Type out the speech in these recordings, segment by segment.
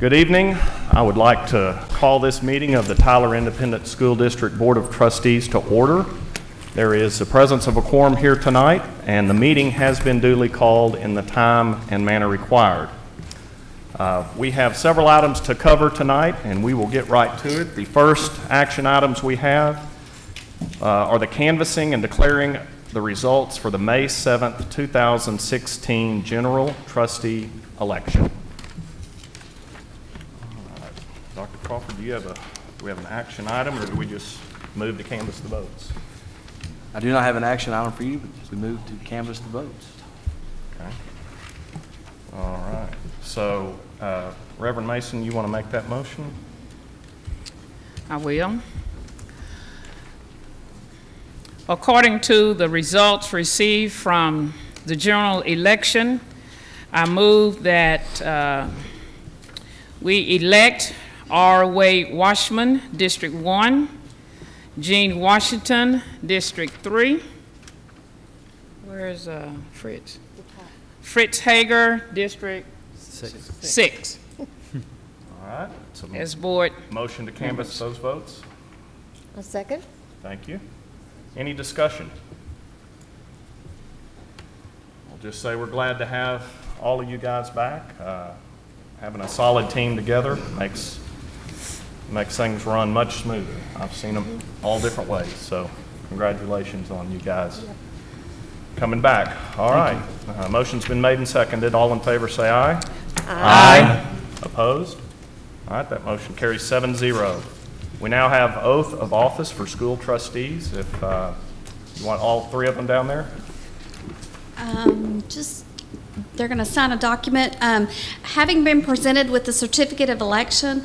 Good evening. I would like to call this meeting of the Tyler Independent School District Board of Trustees to order. There is the presence of a quorum here tonight, and the meeting has been duly called in the time and manner required. Uh, We have several items to cover tonight, and we will get right to it. The first action items we have uh, are the canvassing and declaring the results for the May 7th, 2016 general trustee election. All right. Dr. Crawford, do you have a, do we have an action item, or do we just move to canvass the votes? I do not have an action item for you, but we move to canvass the votes. Okay. All right. So uh, Reverend Mason, you want to make that motion? I will. According to the results received from the general election, I move that uh, we elect R. Wade Washmon, District 1, Jean Washington, District 3. Where's uh, Fritz? Fritz Hager, District 6, Six. All right. So as board motion to canvass those votes? A second? Thank you. Any discussion? I'll just say we're glad to have all of you guys back. Uh, Having a solid team together makes, makes things run much smoother. I've seen them all different ways, so congratulations on you guys coming back. All right. Uh, Motion's been made and seconded. All in favor, say aye. Aye. Opposed? All right, that motion carries seven zero. We now have oath of office for school trustees. If uh, you want all three of them down there? Um, Just, they're going to sign a document. Um, Having been presented with the certificate of election,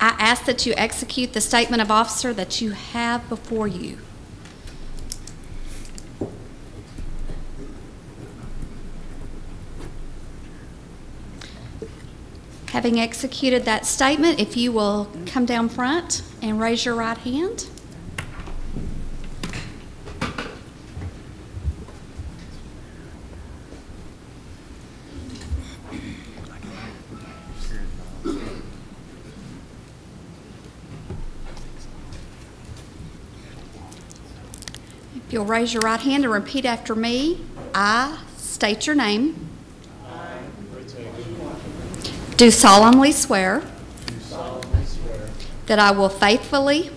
I ask that you execute the statement of officer that you have before you. Having executed that statement, if you will come down front and raise your right hand. If you'll raise your right hand and repeat after me, I state your name. I, Do solemnly swear. That I will faithfully.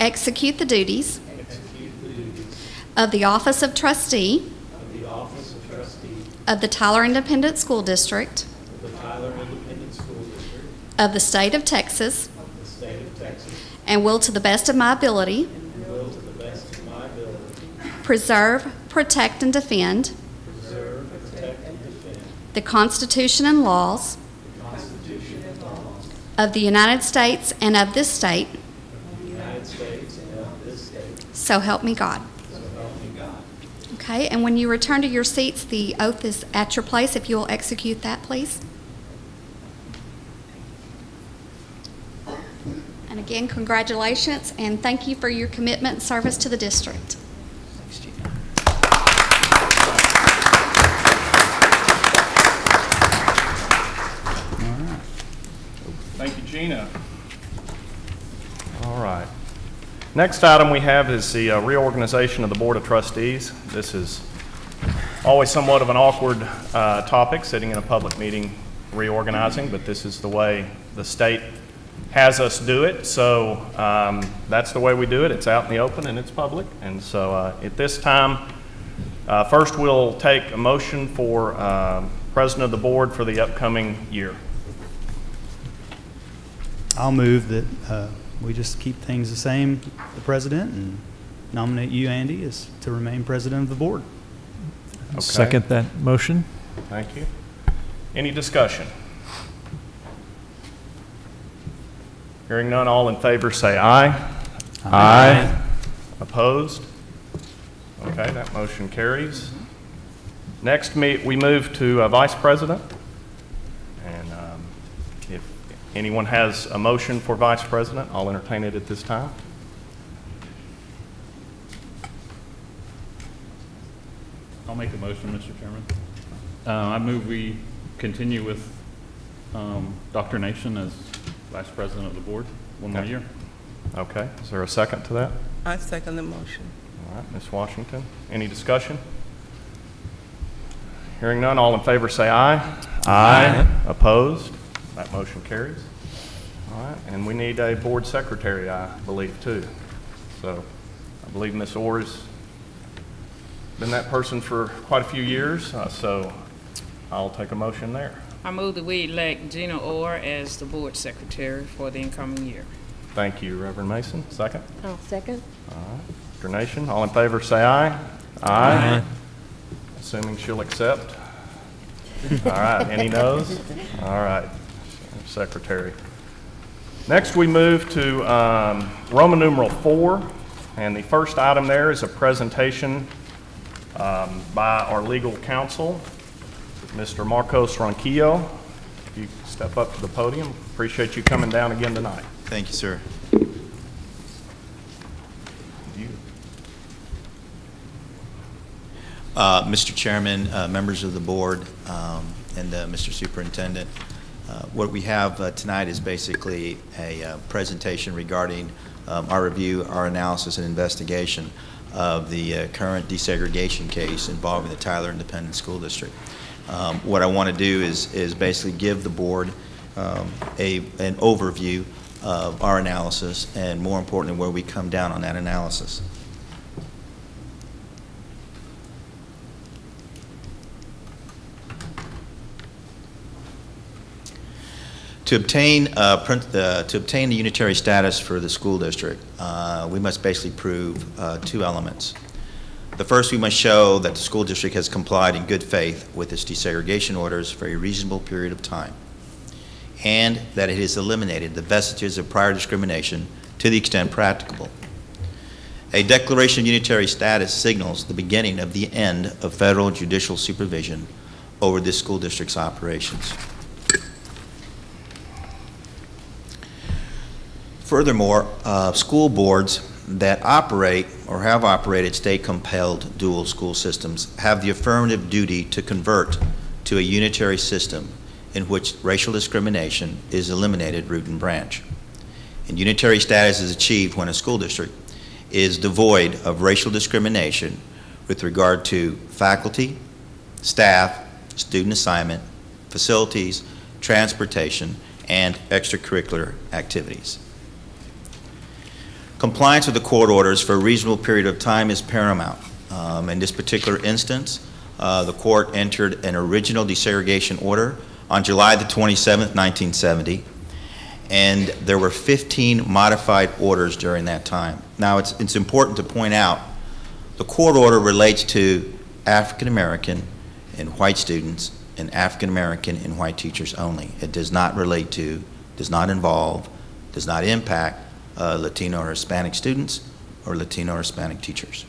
Execute the duties. Of the office of trustee. Of the Tyler Independent School District. Of the state of Texas. And will to the best of my ability. Preserve, protect, and defend. The Constitution and laws. Of the United States and of this state. So help me God. Okay, and when you return to your seats, the oath is at your place. If you will execute that, please. And again, congratulations, and thank you for your commitment and service to the district. All right. Next item we have is the uh, reorganization of the Board of Trustees. This is always somewhat of an awkward uh, topic, sitting in a public meeting reorganizing, but this is the way the state has us do it, so um, that's the way we do it. It's out in the open and it's public, and so uh, at this time, uh, first we'll take a motion for uh, President of the Board for the upcoming year. I'll move that uh, we just keep things the same, the president, and nominate you, Andy, as to remain president of the board. Okay. Second that motion? Thank you. Any discussion? Hearing none, all in favor say aye. Aye. Opposed? Okay, that motion carries. Next, me- we move to uh, Vice President. And um, if anyone has a motion for Vice President, I'll entertain it at this time. I'll make a motion, Mr. Chairman. Uh, I move we continue with um, Dr. Nation as vice president of the board, one more Okay. year. Okay, is there a second to that? I second the motion. All right, Ms. Washington, any discussion? Hearing none, all in favor say aye. Aye. Opposed? That motion carries. All right, and we need a board secretary, I believe, too. So I believe Ms. Orr's been that person for quite a few years, uh, so I'll take a motion there. I move that we elect Gina Orr as the board secretary for the incoming year. Thank you, Reverend Mason. Second? I'll second. Mr. Nation, all in favor say aye. Aye. Assuming she'll accept. All right, any noes? All right, Secretary. Next, we move to um, Roman numeral four, and the first item there is a presentation um, by our legal counsel, Mr. Marcos Ronquillo. If you step up to the podium, appreciate you coming down again tonight. Thank you, sir. Uh, Mr. Chairman, uh, members of the board, um, and uh, Mr. Superintendent, uh, what we have uh, tonight is basically a uh, presentation regarding um, our review, our analysis, and investigation of the uh, current desegregation case involving the Tyler Independent School District. Um, What I want to do is, is basically give the board um, a, an overview of our analysis, and more importantly, where we come down on that analysis. To obtain, uh, to obtain the unitary status for the school district, uh, we must basically prove uh, two elements. The first, we must show that the school district has complied in good faith with its desegregation orders for a reasonable period of time, and that it has eliminated the vestiges of prior discrimination to the extent practicable. A declaration of unitary status signals the beginning of the end of federal judicial supervision over this school district's operations. Furthermore, uh, school boards that operate or have operated state-compelled dual school systems have the affirmative duty to convert to a unitary system in which racial discrimination is eliminated root and branch. And unitary status is achieved when a school district is devoid of racial discrimination with regard to faculty, staff, student assignment, facilities, transportation, and extracurricular activities. Compliance with the court orders for a reasonable period of time is paramount. Um, In this particular instance, uh, the court entered an original desegregation order on July the 27th, 1970, and there were 15 modified orders during that time. Now, it's, it's important to point out, the court order relates to African-American and white students and African-American and white teachers only. It does not relate to, does not involve, does not impact uh, Latino or Hispanic students or Latino or Hispanic teachers.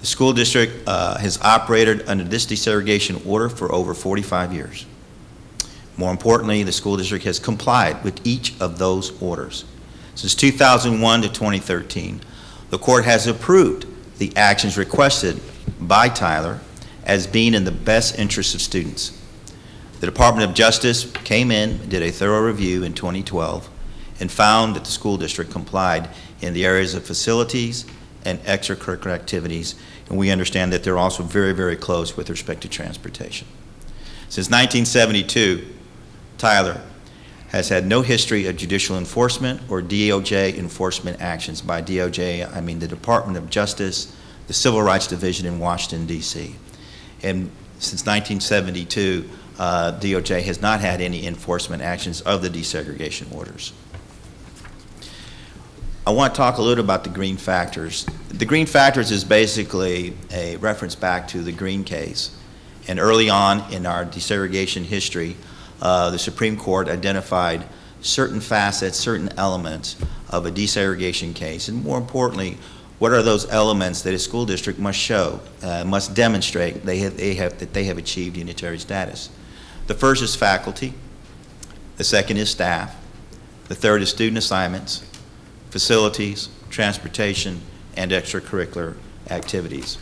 The school district uh, has operated under this desegregation order for over 45 years. More importantly, the school district has complied with each of those orders. Since 2001 to 2013, the court has approved the actions requested by Tyler as being in the best interest of students. The Department of Justice came in, and did a thorough review in 2012, and found that the school district complied in the areas of facilities and extracurricular activities, and we understand that they're also very, very close with respect to transportation. Since 1972, Tyler has had no history of judicial enforcement or DOJ enforcement actions. By DOJ, I mean the Department of Justice, the Civil Rights Division in Washington, D.C. And since 1972, uh, DOJ has not had any enforcement actions of the desegregation orders. I want to talk a little about the green factors. The green factors is basically a reference back to the Green case. And early on in our desegregation history, uh, the Supreme Court identified certain facets, certain elements of a desegregation case, and more importantly, what are those elements that a school district must show, uh, must demonstrate they have, they have, that they have achieved unitary status. The first is faculty, the second is staff, the third is student assignments, facilities, transportation, and extracurricular activities.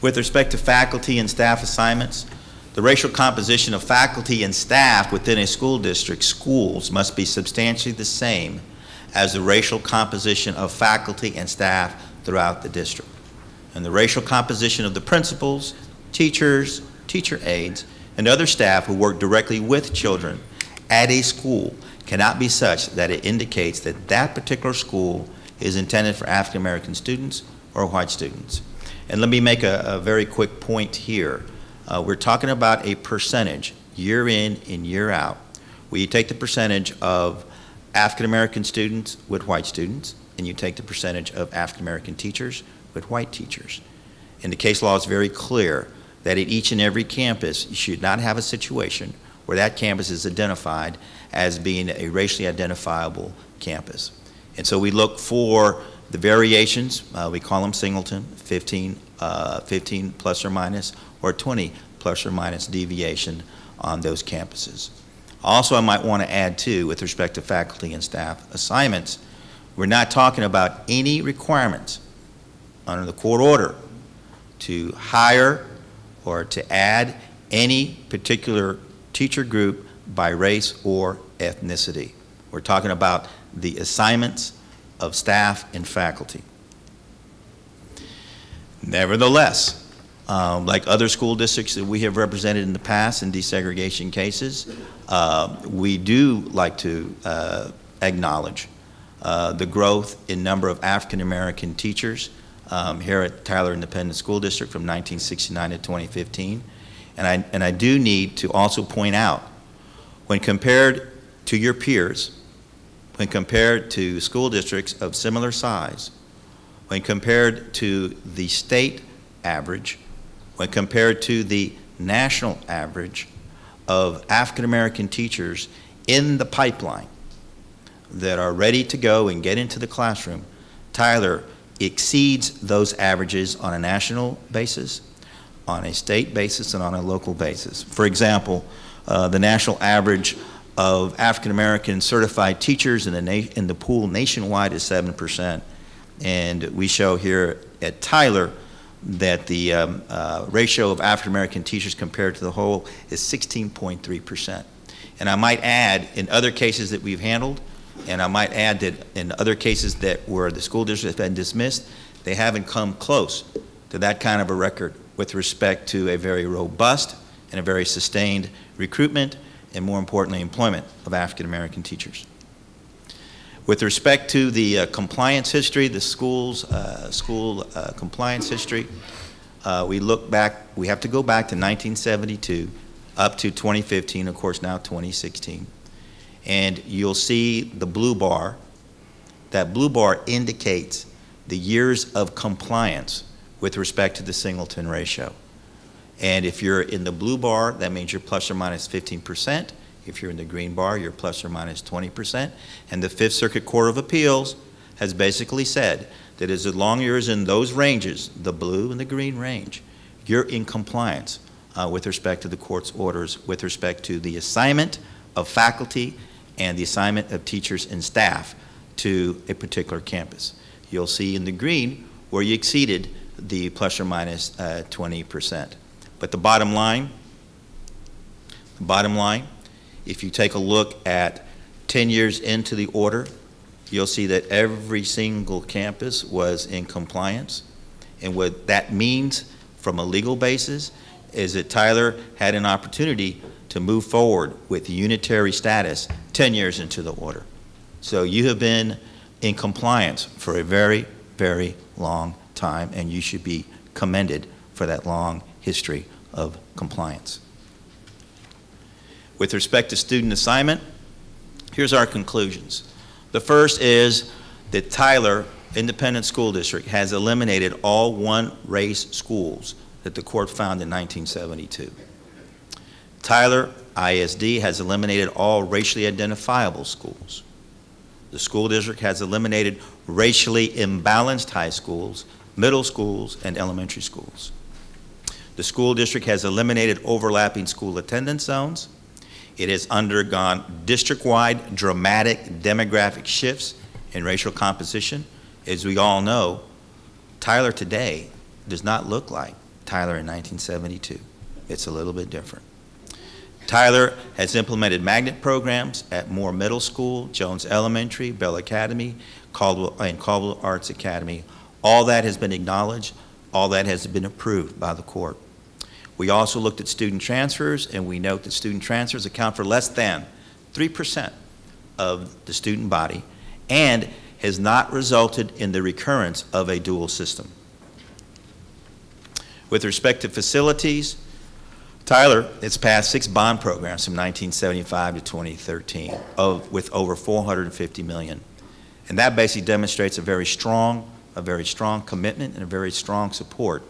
With respect to faculty and staff assignments, the racial composition of faculty and staff within a school district, schools, must be substantially the same as the racial composition of faculty and staff throughout the district. And the racial composition of the principals, teachers, teacher aides, and other staff who work directly with children at a school cannot be such that it indicates that that particular school is intended for African American students or white students. And let me make a, a very quick point here. Uh, we're talking about a percentage, year in and year out, you take the percentage of African American students with white students, and you take the percentage of African American teachers with white teachers. And the case law is very clear that at each and every campus, you should not have a situation where that campus is identified as being a racially identifiable campus. And so we look for the variations, uh, we call them singleton, 15, uh, 15 plus or minus, or 20 plus or minus deviation on those campuses. Also, I might want to add too, with respect to faculty and staff assignments, we're not talking about any requirements under the court order to hire or to add any particular teacher group by race or ethnicity. We're talking about the assignments of staff and faculty. Nevertheless, um, like other school districts that we have represented in the past in desegregation cases, uh, we do like to uh, acknowledge uh, the growth in number of African American teachers um, here at Tyler Independent School District from 1969 to 2015. And I, and I do need to also point out, when compared to your peers, when compared to school districts of similar size, when compared to the state average, when compared to the national average of African American teachers in the pipeline that are ready to go and get into the classroom, Tyler exceeds those averages on a national basis, on a state basis, and on a local basis. For example, uh, the national average of African American certified teachers in the, in the pool nationwide is 7%. And we show here at Tyler that the um, uh, ratio of African American teachers compared to the whole is 16.3%. And I might add, in other cases that we've handled, and I might add that in other cases that where the school district has been dismissed, they haven't come close to that kind of a record with respect to a very robust and a very sustained recruitment and more importantly, employment of African American teachers. With respect to the uh, compliance history, the school's uh, school uh, compliance history, uh, we look back, we have to go back to 1972 up to 2015, of course now 2016. And you'll see the blue bar. That blue bar indicates the years of compliance with respect to the singleton ratio. And if you're in the blue bar, that means you're plus or minus 15%. If you're in the green bar, you're plus or minus 20%. And the Fifth Circuit Court of Appeals has basically said that as long as you're in those ranges, the blue and the green range, you're in compliance uh, with respect to the court's orders, with respect to the assignment of faculty and the assignment of teachers and staff to a particular campus. You'll see in the green where you exceeded the plus or minus uh, 20%. But the bottom line, the bottom line, if you take a look at 10 years into the order, you'll see that every single campus was in compliance. And what that means from a legal basis is that Tyler had an opportunity to move forward with unitary status 10 years into the order. So you have been in compliance for a very, very long time, and you should be commended for that long history of compliance. With respect to student assignment, here's our conclusions. The first is that Tyler Independent School District has eliminated all one-race schools that the court found in 1972. Tyler ISD has eliminated all racially identifiable schools. The school district has eliminated racially imbalanced high schools, middle schools, and elementary schools. The school district has eliminated overlapping school attendance zones. It has undergone district-wide dramatic demographic shifts in racial composition. As we all know, Tyler today does not look like Tyler in 1972. It's a little bit different. Tyler has implemented magnet programs at Moore Middle School, Jones Elementary, Bell Academy, Caldwell, and Caldwell Arts Academy. All that has been acknowledged, all that has been approved by the court. We also looked at student transfers, and we note that student transfers account for less than 3% of the student body and has not resulted in the recurrence of a dual system. With respect to facilities, Tyler has passed six bond programs from 1975 to 2013 of, with over 450 million. And that basically demonstrates a very strong, a very strong commitment and a very strong support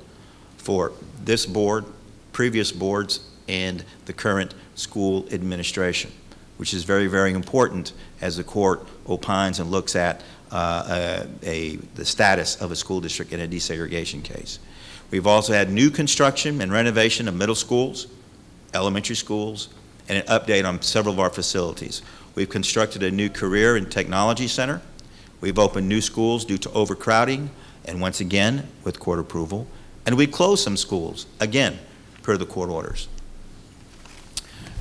for this board, previous boards, and the current school administration, which is very, very important as the court opines and looks at uh, a, the status of a school district in a desegregation case. We've also had new construction and renovation of middle schools, elementary schools, and an update on several of our facilities. We've constructed a new career and technology center. We've opened new schools due to overcrowding, and once again, with court approval. And we closed some schools, again, per the court orders.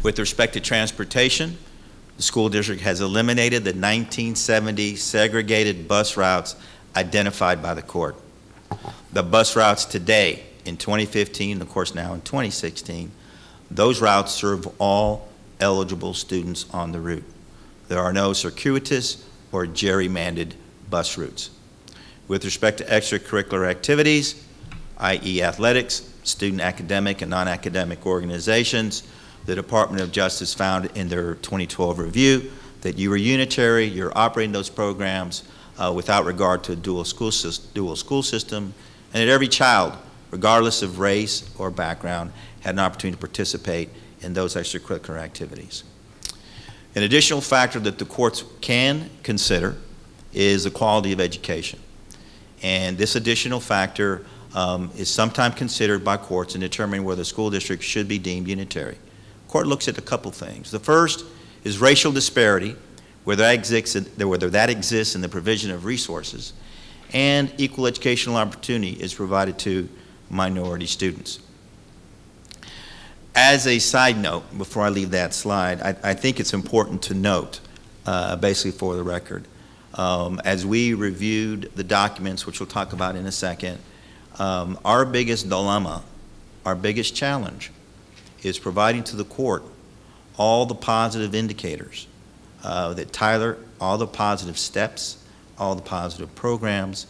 With respect to transportation, the school district has eliminated the 1970 segregated bus routes identified by the court. The bus routes today, in 2015, and of course now in 2016, those routes serve all eligible students on the route. There are no circuitous or gerrymandered bus routes. With respect to extracurricular activities, i.e. athletics, student academic and non-academic organizations, the Department of Justice found in their 2012 review that you were unitary, you're operating those programs uh, without regard to a dual school, dual school system, and that every child, regardless of race or background, had an opportunity to participate in those extracurricular activities. An additional factor that the courts can consider is the quality of education. And this additional factor um, is sometimes considered by courts in determining whether a school district should be deemed unitary. Court looks at a couple things. The first is racial disparity, whether that exists in, whether that exists in the provision of resources, and equal educational opportunity is provided to minority students. As a side note, before I leave that slide, I, I think it's important to note, uh, basically for the record, um, as we reviewed the documents, which we'll talk about in a second, um, our biggest dilemma, our biggest challenge, is providing to the court all the positive indicators uh, that Tyler, all the positive steps, all the positive programs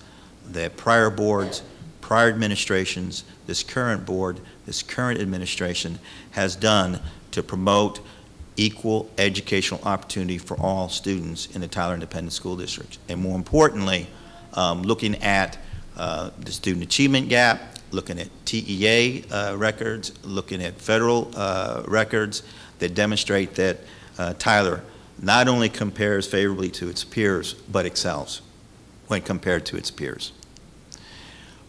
that prior boards, prior administrations, this current board, this current administration has done to promote equal educational opportunity for all students in the Tyler Independent School District. And more importantly, um, looking at uh, the student achievement gap, looking at TEA uh, records, looking at federal uh, records that demonstrate that uh, Tyler not only compares favorably to its peers, but excels when compared to its peers.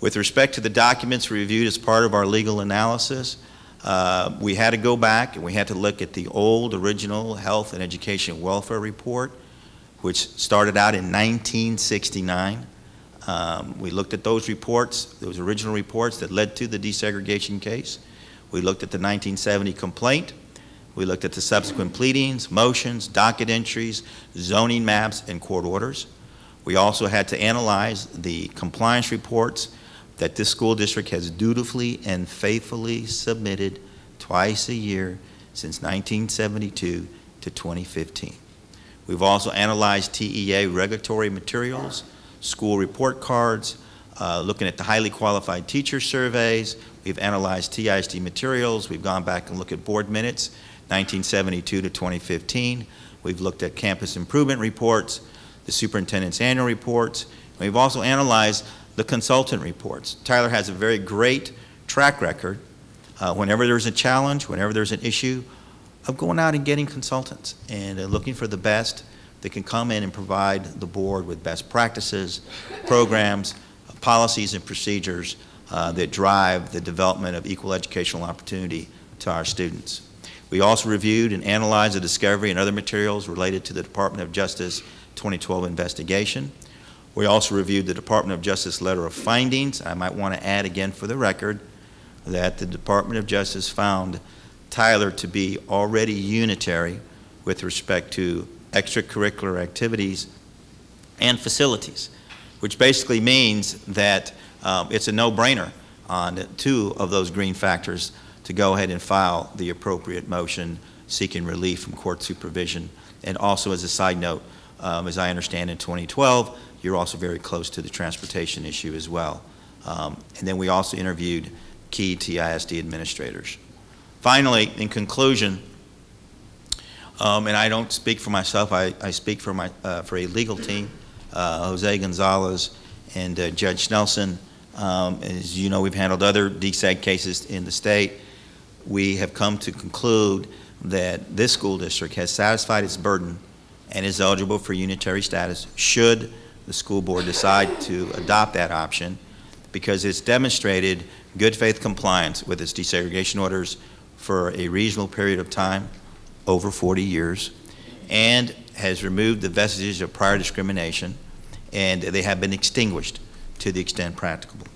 With respect to the documents reviewed as part of our legal analysis, uh, we had to go back and we had to look at the old original Health and Education Welfare Report, which started out in 1969. Um, we looked at those reports, those original reports that led to the desegregation case. We looked at the 1970 complaint. We looked at the subsequent pleadings, motions, docket entries, zoning maps, and court orders. We also had to analyze the compliance reports that this school district has dutifully and faithfully submitted twice a year since 1972 to 2015. We've also analyzed TEA regulatory materials, school report cards, uh, looking at the highly qualified teacher surveys. We've analyzed TISD materials. We've gone back and looked at board minutes, 1972 to 2015. We've looked at campus improvement reports, the superintendent's annual reports. We've also analyzed the consultant reports. Tyler has a very great track record uh, whenever there's a challenge, whenever there's an issue, of going out and getting consultants and uh, looking for the best that can come in and provide the board with best practices, programs, policies, and procedures uh, that drive the development of equal educational opportunity to our students. We also reviewed and analyzed the discovery and other materials related to the Department of Justice 2012 investigation. We also reviewed the Department of Justice letter of findings. I might want to add again for the record that the Department of Justice found Tyler to be already unitary with respect to extracurricular activities and facilities, which basically means that um, it's a no-brainer on two of those green factors to go ahead and file the appropriate motion seeking relief from court supervision. And also, as a side note, um, as I understand in 2012, you're also very close to the transportation issue as well. Um, And then we also interviewed key TISD administrators. Finally, in conclusion, um, and I don't speak for myself, I, I speak for my, uh, for a legal team, uh, Jose Gonzalez and uh, Judge Nelson. Um, as you know, we've handled other DSEG cases in the state. We have come to conclude that this school district has satisfied its burden and is eligible for unitary status should the school board decide to adopt that option because it's demonstrated good faith compliance with its desegregation orders for a reasonable period of time, over 40 years, and has removed the vestiges of prior discrimination, and they have been extinguished to the extent practicable.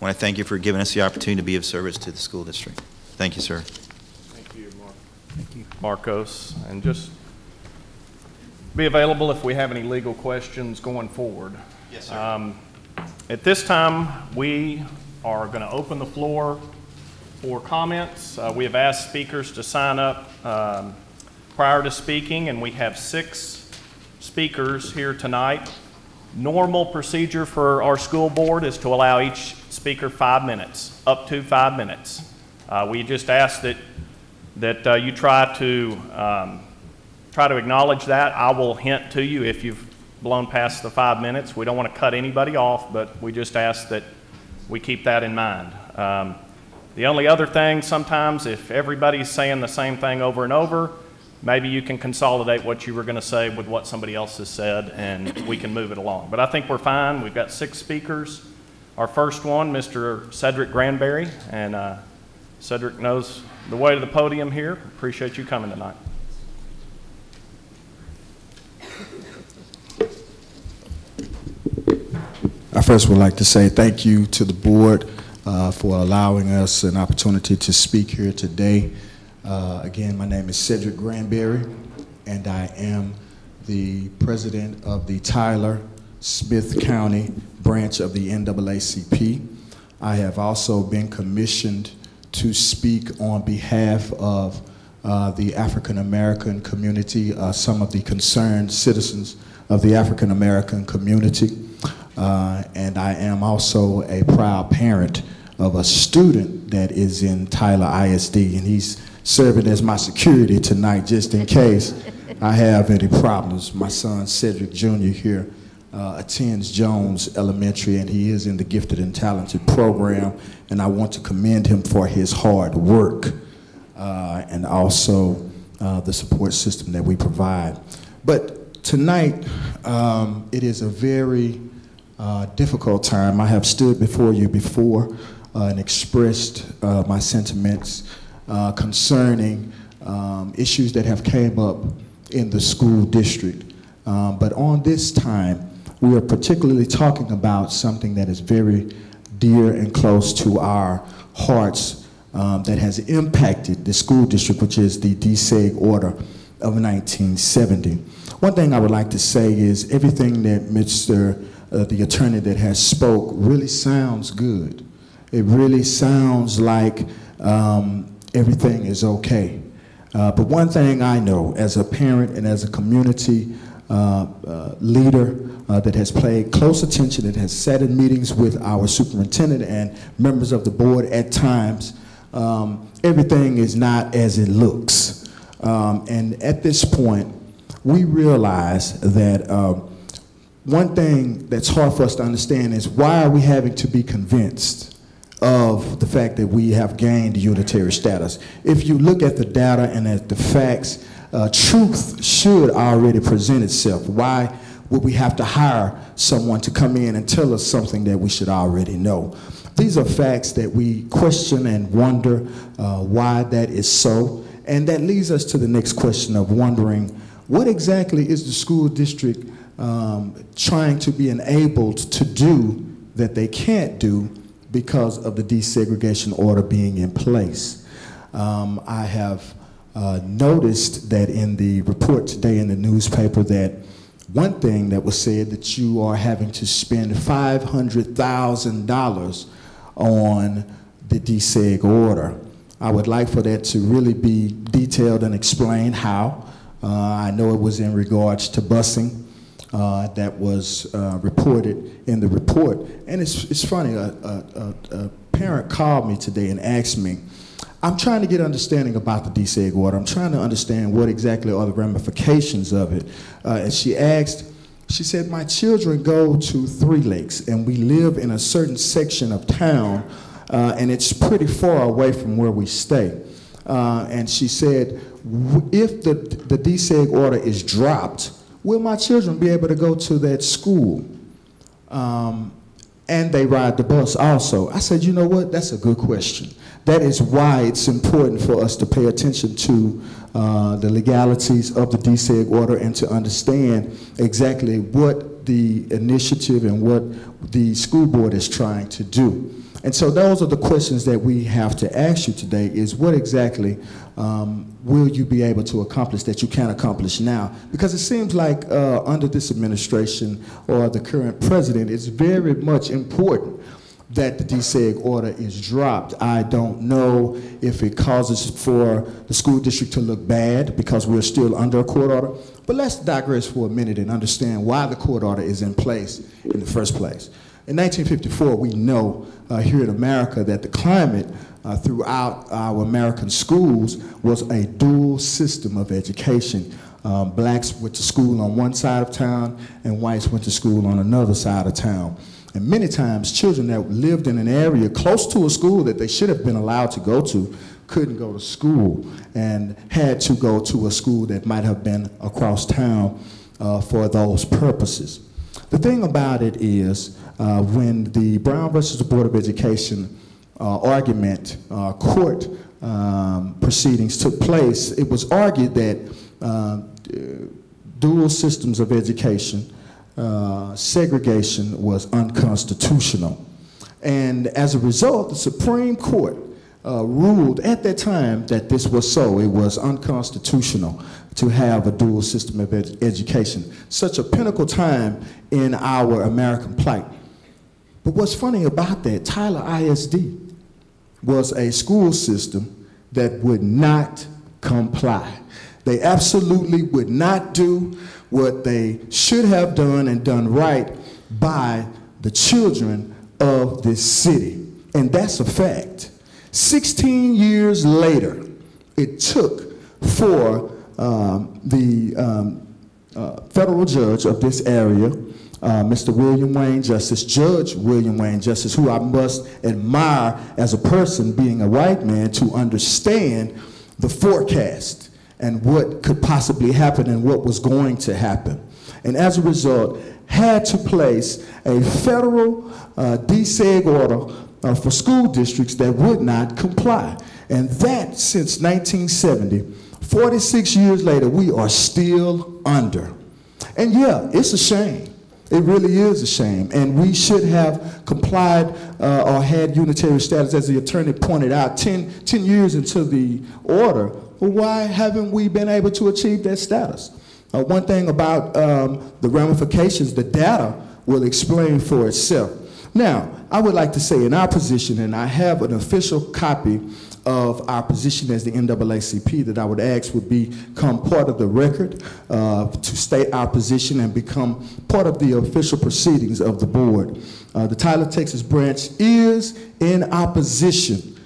I want to thank you for giving us the opportunity to be of service to the school district. Thank you, sir. Thank you, Mark. Thank you. Marcos, and just be available if we have any legal questions going forward. Yes, Um, At this time, we are going to open the floor for comments. Uh, We have asked speakers to sign up um, prior to speaking, and we have six speakers here tonight. Normal procedure for our school board is to allow each speaker five minutes, up to five minutes. Uh, We just ask that, that uh, you try to, um, try to acknowledge that. I will hint to you if you've blown past the five minutes. We don't want to cut anybody off, but we just ask that we keep that in mind. Um, The only other thing, sometimes if everybody's saying the same thing over and over, maybe you can consolidate what you were going to say with what somebody else has said, and we can move it along. But I think we're fine. We've got six speakers. Our first one, Mr. Cedric Granberry, and uh, Cedric knows the way to the podium here. Appreciate you coming tonight. I first would like to say thank you to the board uh, for allowing us an opportunity to speak here today. Uh, Again, my name is Cedric Granberry, and I am the president of the Tyler Smith County branch of the NAACP. I have also been commissioned to speak on behalf of uh, the African American community, uh, some of the concerned citizens of the African American community. Uh, and I am also a proud parent of a student that is in Tyler ISD, and he's serving as my security tonight just in case I have any problems. My son Cedric Jr. here uh, attends Jones Elementary, and he is in the Gifted and Talented program, and I want to commend him for his hard work uh, and also uh, the support system that we provide. But tonight, um, it is a very uh, difficult time. I have stood before you before uh, and expressed uh, my sentiments uh, concerning um, issues that have came up in the school district. Um, but on this time, we are particularly talking about something that is very dear and close to our hearts um, that has impacted the school district, which is the DSEG order of 1970. One thing I would like to say is everything that Mr uh, the attorney that has spoke really sounds good. It really sounds like um, everything is okay. Uh, but one thing I know as a parent and as a community uh, uh, leader uh, that has paid close attention, that has sat in meetings with our superintendent and members of the board at times, um, everything is not as it looks. Um, and at this point, we realize that uh, one thing that's hard for us to understand is why are we having to be convinced of the fact that we have gained unitary status? If you look at the data and at the facts, uh, truth should already present itself. Why would we have to hire someone to come in and tell us something that we should already know? These are facts that we question and wonder uh, why that is so. And that leads us to the next question of wondering what exactly is the school district um, trying to be enabled to do that they can't do because of the desegregation order being in place. Um, I have uh, noticed that in the report today in the newspaper that one thing that was said that you are having to spend $500,000 on the DSEG order. I would like for that to really be detailed and explained how. Uh, I know it was in regards to busing uh, that was uh, reported in the report. And it's, it's funny, a, a, a, parent called me today and asked me, I'm trying to get understanding about the DSEG order. I'm trying to understand what exactly are the ramifications of it. Uh, and she asked, she said, my children go to Three Lakes and we live in a certain section of town uh, and it's pretty far away from where we stay. Uh, and she said, "W- if the, the DSEG order is dropped, will my children be able to go to that school? Um, and they ride the bus also. I said, you know what? That's a good question. That is why it's important for us to pay attention to uh, the legalities of the DSEG order and to understand exactly what the initiative and what the school board is trying to do. And so those are the questions that we have to ask you today is what exactly um, will you be able to accomplish that you can't accomplish now? Because it seems like uh, under this administration or the current president, it's very much important that the DSEG order is dropped. I don't know if it causes for the school district to look bad because we're still under a court order, but let's digress for a minute and understand why the court order is in place in the first place. In 1954, we know uh, here in America that the climate uh, throughout our American schools was a dual system of education. Um, blacks went to school on one side of town, and whites went to school on another side of town. And many times, children that lived in an area close to a school that they should have been allowed to go to couldn't go to school and had to go to a school that might have been across town uh, for those purposes. The thing about it is, uh, when the Brown versus the Board of Education uh, argument, uh, court um, proceedings took place, it was argued that uh, dual systems of education, uh, segregation was unconstitutional. And as a result, the Supreme Court uh, ruled at that time that this was so. It was unconstitutional to have a dual system of ed- education. Such a pinnacle time in our American plight. But what's funny about that, Tyler ISD was a school system that would not comply. They absolutely would not do what they should have done and done right by the children of this city. And that's a fact. 16 years later, it took for um, the um, uh, federal judge of this area, uh, Mr. William Wayne Justice, Judge William Wayne Justice, who I must admire as a person being a white man to understand the forecast and what could possibly happen and what was going to happen. And as a result, had to place a federal uh, DSEG order uh, for school districts that would not comply. And that since 1970, 46 years later, we are still under. And yeah, it's a shame. It really is a shame. And we should have complied uh, or had unitary status, as the attorney pointed out, 10, 10 years into the order. Well, why haven't we been able to achieve that status? Uh, one thing about um, the ramifications, the data will explain for itself. Now, I would like to say in our position, and I have an official copy of our position as the NAACP that I would ask would become part of the record uh, to state our position and become part of the official proceedings of the board. Uh, the Tyler, Texas branch is in opposition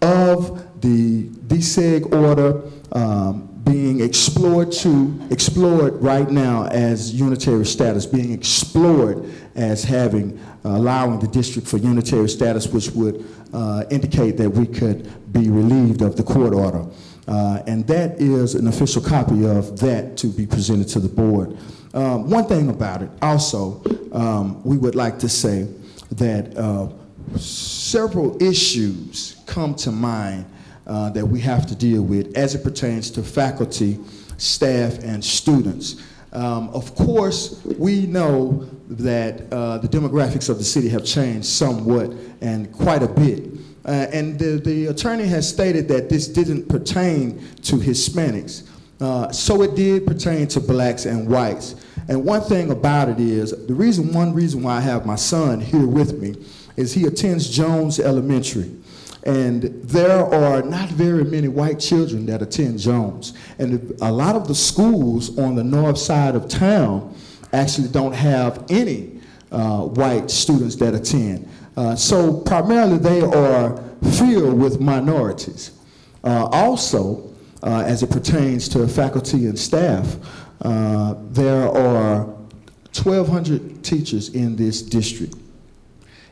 of the DSEG order um, being explored to, explored right now as unitary status, being explored as having, uh, allowing the district for unitary status, which would uh, indicate that we could be relieved of the court order. Uh, and that is an official copy of that to be presented to the board. Um, one thing about it, also, um, we would like to say that uh, several issues come to mind uh, that we have to deal with as it pertains to faculty, staff, and students. Um, of course, we know that uh, the demographics of the city have changed somewhat and quite a bit Uh, and the, the attorney has stated that this didn't pertain to Hispanics. Uh, so it did pertain to blacks and whites. And one thing about it is, the reason, one reason why I have my son here with me is he attends Jones Elementary. And there are not very many white children that attend Jones. And a lot of the schools on the north side of town actually don't have any uh, white students that attend. Uh, so primarily they are filled with minorities. Uh, also, uh, as it pertains to faculty and staff, uh, there are 1,200 teachers in this district.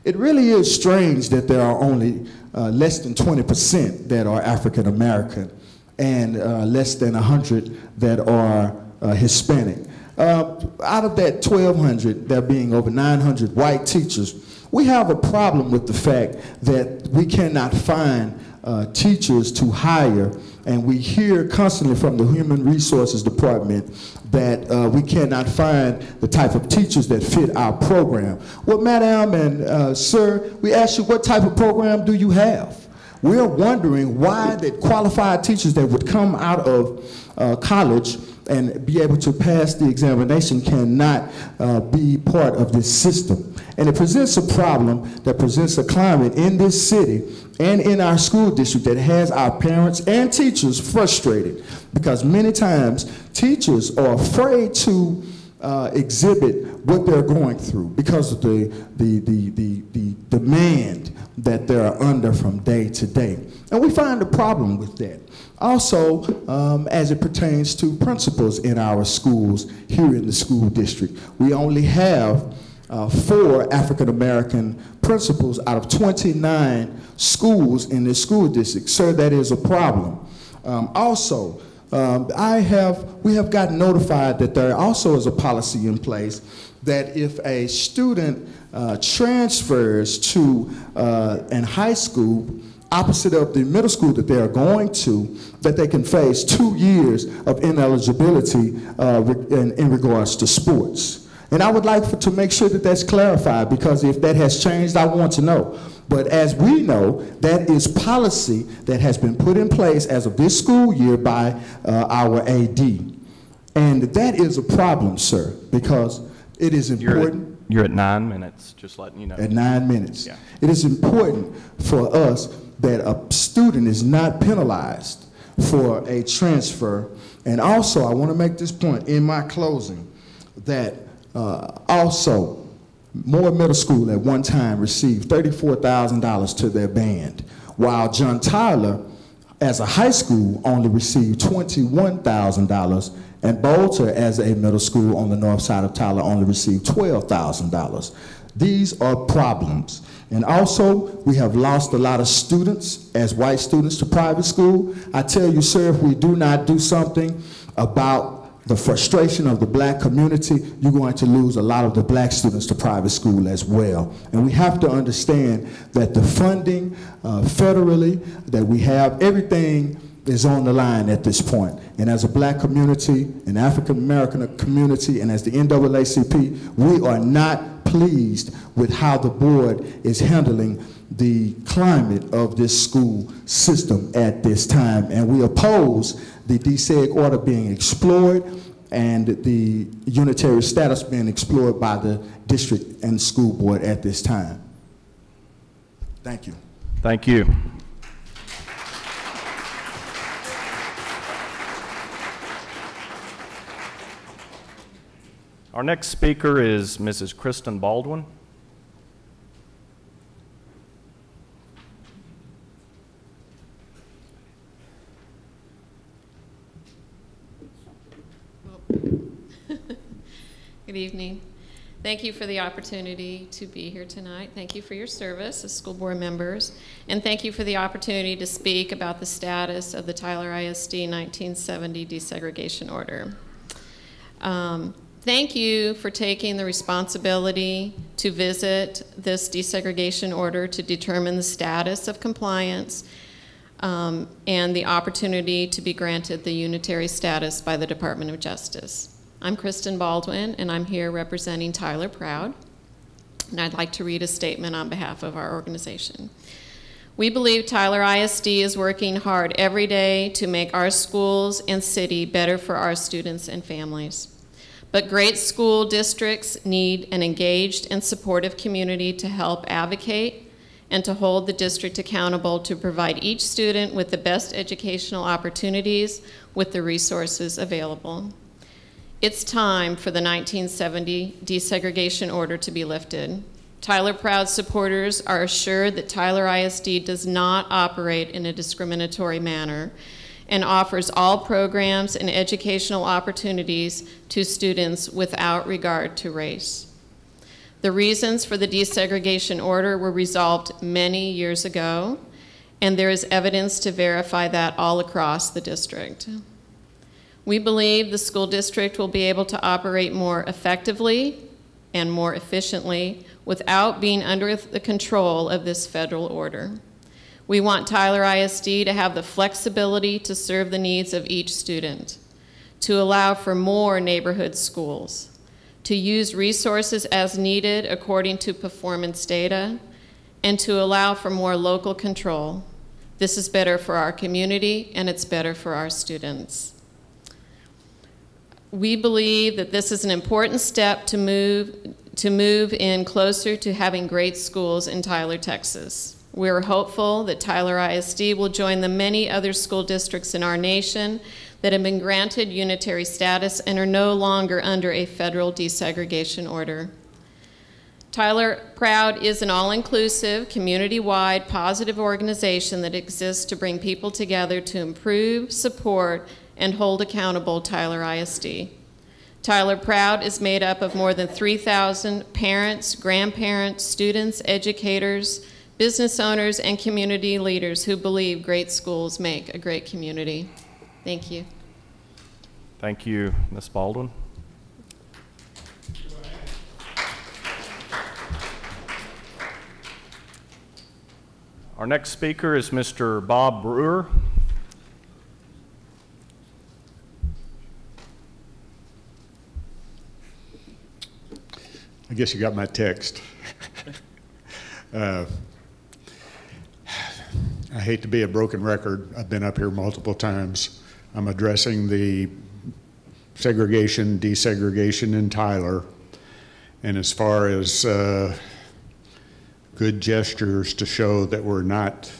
It really is strange that there are only uh, less than 20% that are African American and uh, less than 100 that are uh, Hispanic. Uh, out of that 1,200, there being over 900 white teachers, we have a problem with the fact that we cannot find uh, teachers to hire, and we hear constantly from the Human Resources Department that uh, we cannot find the type of teachers that fit our program. Well, madam and uh, sir, we ask you what type of program do you have? We're wondering why that qualified teachers that would come out of uh, college and be able to pass the examination cannot uh, be part of this system. And it presents a problem that presents a climate in this city and in our school district that has our parents and teachers frustrated because many times teachers are afraid to uh, exhibit what they're going through because of the, the, the, the, the demand that they're under from day to day. And we find a problem with that. Also, um, as it pertains to principals in our schools here in the school district, we only have uh, four African American principals out of 29 schools in this school district. Sir, that is a problem. Um, also, um, I have, we have gotten notified that there also is a policy in place that if a student uh, transfers to uh, an high school opposite of the middle school that they are going to, that they can face two years of ineligibility uh, in, in regards to sports. And I would like for, to make sure that that's clarified because if that has changed, I want to know. But as we know, that is policy that has been put in place as of this school year by uh, our AD. And that is a problem, sir, because it is You're at, important you're at nine minutes, just letting you know. at nine minutes. Yeah. It is important for us that a student is not penalized for a transfer. And also, I want to make this point in my closing, that uh, also, Moore Middle School at one time received $34,000 to their band, while John Tyler, as a high school, only received $21,000, and Boulter, as a middle school on the north side of Tyler, only received $12,000. These are problems. And also, we have lost a lot of students as white students to private school. I tell you, sir, if we do not do something about the frustration of the black community, you're going to lose a lot of the black students to private school as well. And we have to understand that the funding uh, federally that we have, everything is on the line at this point. And as a black community, an African American community, and as the NAACP, we are not pleased with how the board is handling the climate of this school system at this time. And we oppose the DSEG order being explored and the unitary status being explored by the district and school board at this time. Thank you. Thank you. Our next speaker is Mrs. Kristen Baldwin. Good evening. Thank you for the opportunity to be here tonight. Thank you for your service as school board members. And thank you for the opportunity to speak about the status of the Tyler ISD 1970 desegregation order. Um, thank you for taking the responsibility to visit this desegregation order to determine the status of compliance um, and the opportunity to be granted the unitary status by the Department of Justice. I'm Kristen Baldwin, and I'm here representing Tyler Proud. And I'd like to read a statement on behalf of our organization. We believe Tyler ISD is working hard every day to make our schools and city better for our students and families. But great school districts need an engaged and supportive community to help advocate and to hold the district accountable to provide each student with the best educational opportunities with the resources available. It's time for the 1970 desegregation order to be lifted. Tyler Proud supporters are assured that Tyler ISD does not operate in a discriminatory manner and offers all programs and educational opportunities to students without regard to race. The reasons for the desegregation order were resolved many years ago, and there is evidence to verify that all across the district. We believe the school district will be able to operate more effectively and more efficiently without being under the control of this federal order. We want Tyler ISD to have the flexibility to serve the needs of each student, to allow for more neighborhood schools, to use resources as needed according to performance data, and to allow for more local control. This is better for our community and it's better for our students. We believe that this is an important step to move, to move in closer to having great schools in Tyler, Texas. We're hopeful that Tyler ISD will join the many other school districts in our nation that have been granted unitary status and are no longer under a federal desegregation order. Tyler Proud is an all inclusive, community wide, positive organization that exists to bring people together to improve, support, and hold accountable Tyler ISD. Tyler Proud is made up of more than 3,000 parents, grandparents, students, educators, business owners, and community leaders who believe great schools make a great community. Thank you. Thank you, Ms. Baldwin. Our next speaker is Mr. Bob Brewer. I guess you got my text. uh, I hate to be a broken record. I've been up here multiple times. I'm addressing the segregation, desegregation in Tyler. And as far as uh, good gestures to show that we're not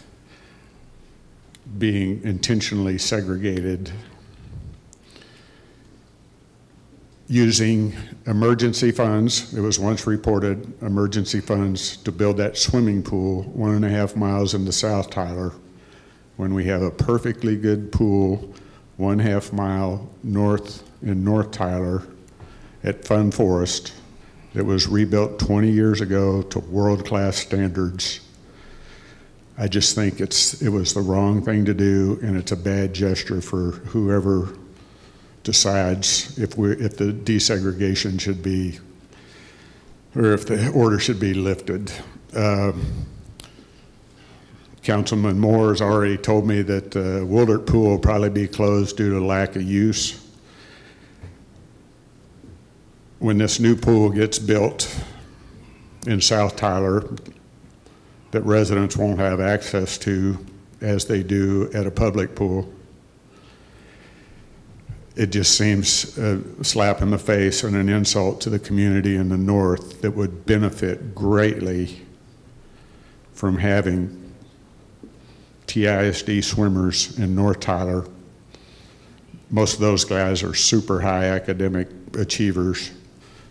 being intentionally segregated, using emergency funds. It was once reported emergency funds to build that swimming pool one and a half miles into South Tyler when we have a perfectly good pool one half mile north in North Tyler at Fun Forest that was rebuilt 20 years ago to world-class standards. I just think it's it was the wrong thing to do and it's a bad gesture for whoever decides if we if the desegregation should be or if the order should be lifted. Um, Councilman Moore has already told me that uh, Woldert Pool will probably be closed due to lack of use. When this new pool gets built in South Tyler, that residents won't have access to as they do at a public pool it just seems a slap in the face and an insult to the community in the north that would benefit greatly from having TISD swimmers in North Tyler. Most of those guys are super high academic achievers,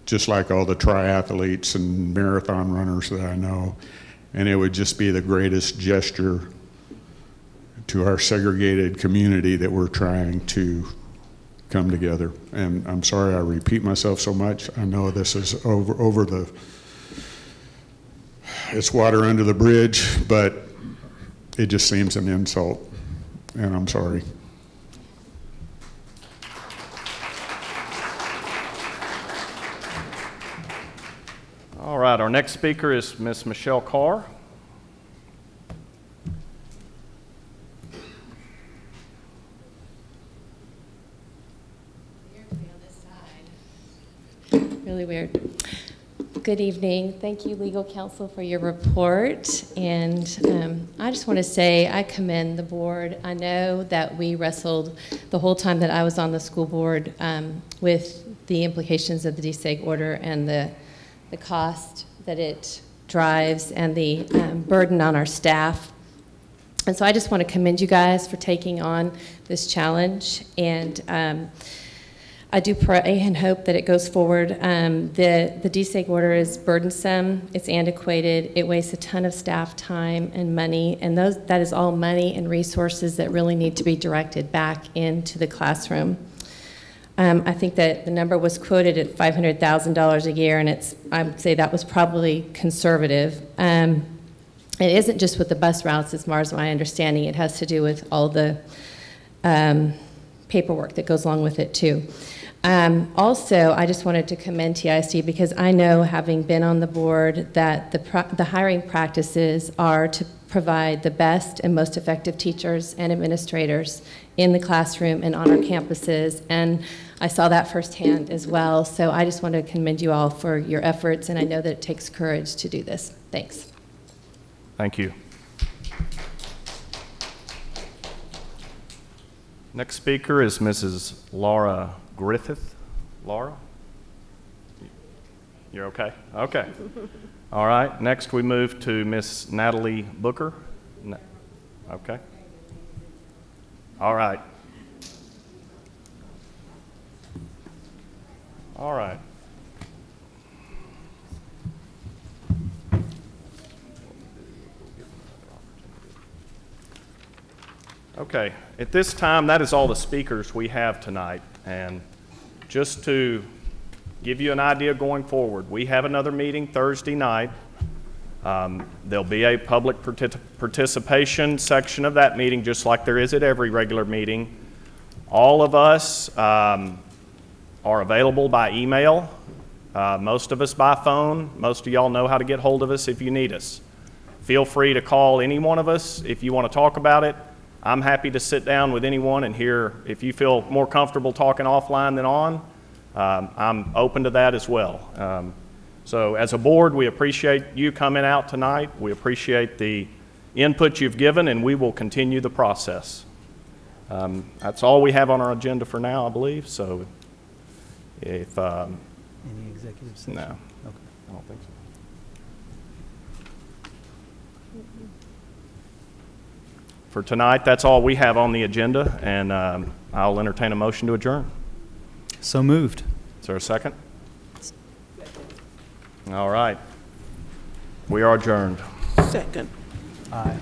just like all the triathletes and marathon runners that I know. And it would just be the greatest gesture to our segregated community that we're trying to come together. And I'm sorry I repeat myself so much. I know this is over, over the, it's water under the bridge, but it just seems an insult. And I'm sorry. All right, our next speaker is Ms. Michelle Carr. Really weird. Good evening. Thank you, legal counsel, for your report. And um, I just want to say I commend the board. I know that we wrestled the whole time that I was on the school board um, with the implications of the DSEG order and the, the cost that it drives and the um, burden on our staff. And so I just want to commend you guys for taking on this challenge. And um, I do pray and hope that it goes forward. Um, the the DSEG order is burdensome. It's antiquated. It wastes a ton of staff time and money, and those that is all money and resources that really need to be directed back into the classroom. Um, I think that the number was quoted at $500,000 a year, and it's I would say that was probably conservative. Um, it isn't just with the bus routes, as far as my understanding. It has to do with all the um, paperwork that goes along with it too. Um, also, I just wanted to commend TISD because I know, having been on the board, that the, the hiring practices are to provide the best and most effective teachers and administrators in the classroom and on our campuses. And I saw that firsthand as well. So I just want to commend you all for your efforts, and I know that it takes courage to do this. Thanks. Thank you. Next speaker is Mrs. Laura Griffith. Laura? You're okay? Okay. All right. Next, we move to Miss Natalie Booker. Okay. All right. All right. Okay, at this time, that is all the speakers we have tonight. And just to give you an idea going forward, we have another meeting Thursday night. Um, There'll be a public partic- participation section of that meeting, just like there is at every regular meeting. All of us um, are available by email, uh, most of us by phone. Most of y'all know how to get hold of us if you need us. Feel free to call any one of us if you want to talk about it. I'm happy to sit down with anyone and hear if you feel more comfortable talking offline than on. Um, I'm open to that as well. Um, so, as a board, we appreciate you coming out tonight. We appreciate the input you've given, and we will continue the process. Um, that's all we have on our agenda for now, I believe. So, if um, Any executive session? no, Okay. I don't think so. For tonight, that's all we have on the agenda, and um, I'll entertain a motion to adjourn. So moved. Is there a second? All right. We are adjourned. Second. Aye.